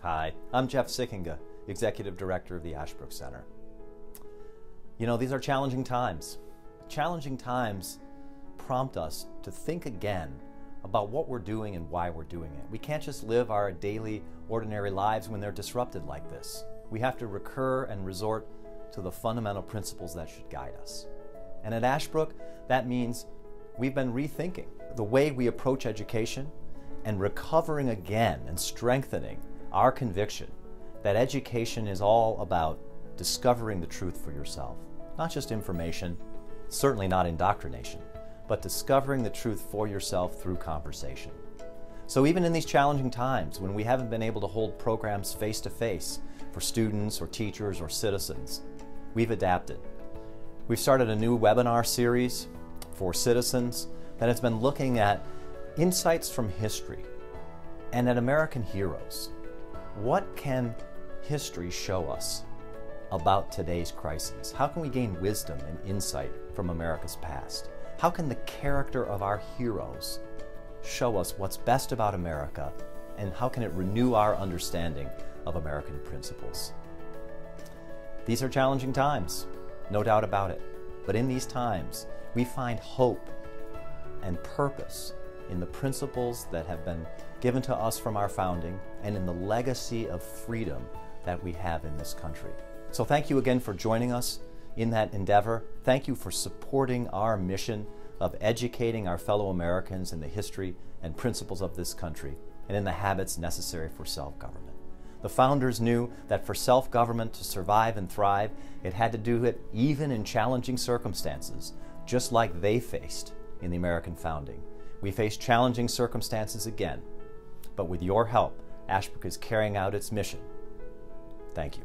Hi, I'm Jeff Sikkenga, Executive Director of the Ashbrook Center. You know, these are challenging times. Challenging times prompt us to think again about what we're doing and why we're doing it. We can't just live our daily, ordinary lives when they're disrupted like this. We have to recur and resort to the fundamental principles that should guide us. And at Ashbrook, that means we've been rethinking the way we approach education and recovering again and strengthening our conviction that education is all about discovering the truth for yourself. Not just information, certainly not indoctrination, but discovering the truth for yourself through conversation. So, even in these challenging times when we haven't been able to hold programs face to face for students or teachers or citizens, we've adapted. We've started a new webinar series for citizens that has been looking at insights from history and at American heroes. What can history show us about today's crises? How can we gain wisdom and insight from America's past? How can the character of our heroes show us what's best about America and how can it renew our understanding of American principles? These are challenging times, no doubt about it. But in these times, we find hope and purpose in the principles that have been given to us from our founding and in the legacy of freedom that we have in this country. So, thank you again for joining us in that endeavor. Thank you for supporting our mission of educating our fellow Americans in the history and principles of this country and in the habits necessary for self government. The founders knew that for self government to survive and thrive, it had to do it even in challenging circumstances, just like they faced in the American founding. We face challenging circumstances again, but with your help, Ashbrook is carrying out its mission. Thank you.